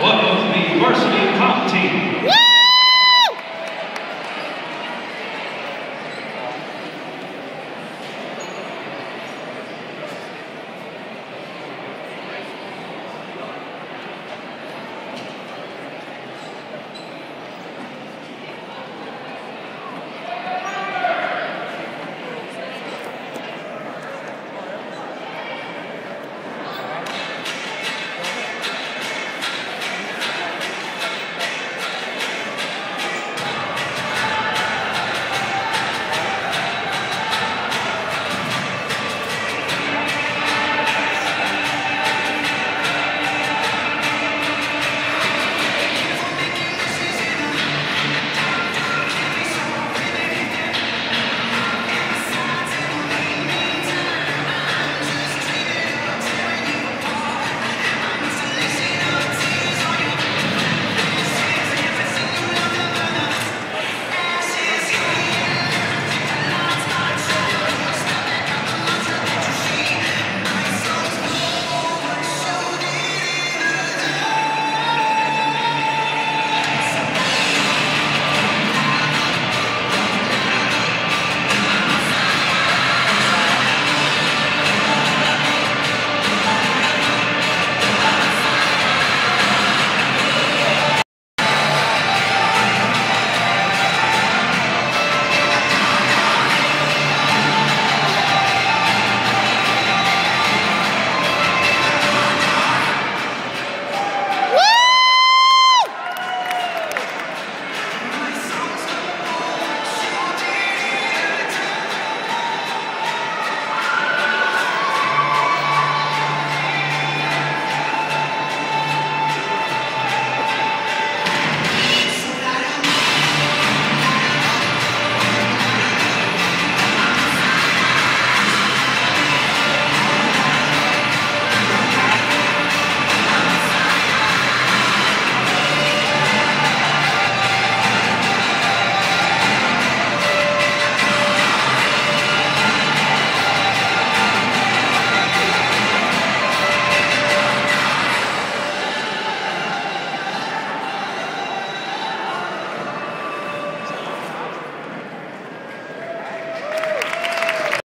What of the varsity comp team.